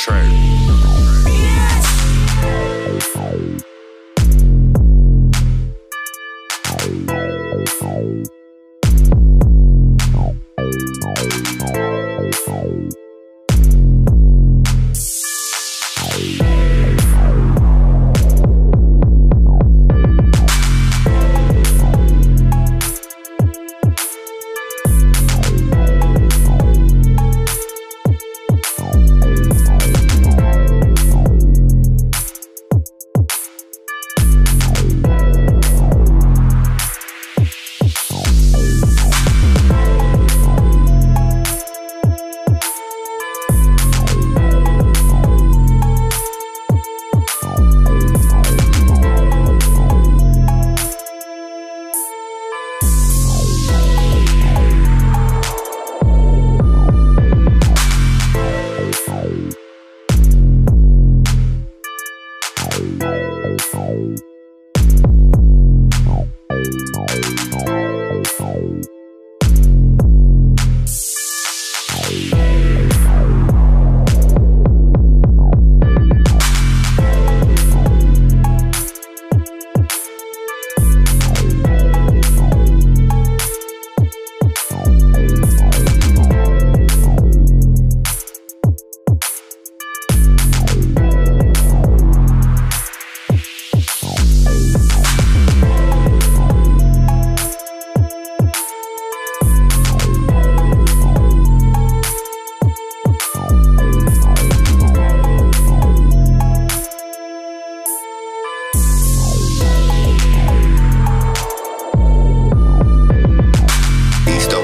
track.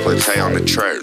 Play on the track.